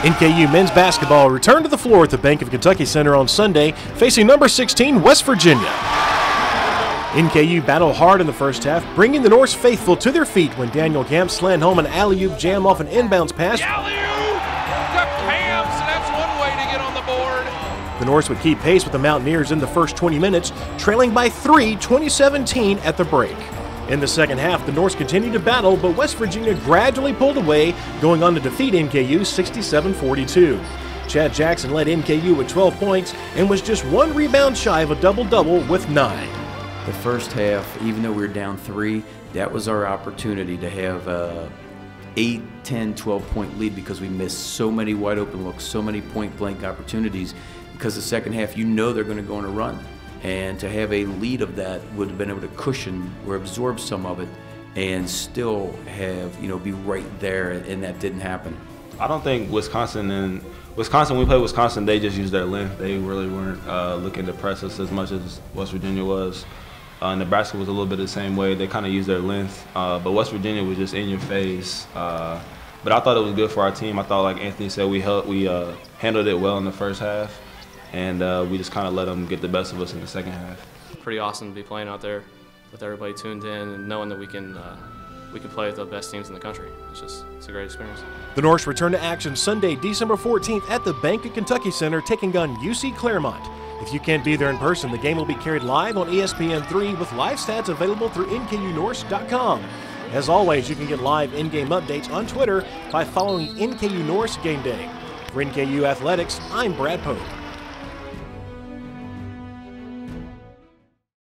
NKU men's basketball returned to the floor at the Bank of Kentucky Center on Sunday, facing number 16 West Virginia. NKU battled hard in the first half, bringing the Norse faithful to their feet when Daniel Camp slammed home an alley-oop jam off an inbounds pass. Camps. That's one way to get on the. The Norse would keep pace with the Mountaineers in the first 20 minutes, trailing by 3, 2017 at the break. In the second half, the Norse continued to battle, but West Virginia gradually pulled away, going on to defeat NKU 67 42. Chad Jackson led NKU with 12 points and was just one rebound shy of a double double with nine. The first half, even though we were down three, that was our opportunity to have a 8, 10, 12 point lead because we missed so many wide open looks, so many point blank opportunities. Because the second half, you know they're going to go on a run and to have a lead of that would have been able to cushion or absorb some of it and still have you know be right there and that didn't happen. I don't think wisconsin and wisconsin we played wisconsin they just used their length. They really weren't uh, looking to press us as much as west virginia was. Uh, nebraska was a little bit the same way. They kind of used their length uh, but west virginia was just in your face uh, but i thought it was good for our team. I thought like anthony said we held, we uh, handled it well in the first half and uh, we just kind of let them get the best of us in the second half. Pretty awesome to be playing out there with everybody tuned in and knowing that we can uh, we can play with the best teams in the country. It's just it's a great experience. The Norse return to action Sunday, December 14th at the Bank of Kentucky Center, taking on UC Clermont. If you can't be there in person, the game will be carried live on ESPN3 with live stats available through NKUNorse.com. As always, you can get live in-game updates on Twitter by following NKU Norse Game Day. For NKU Athletics, I'm Brad Pope.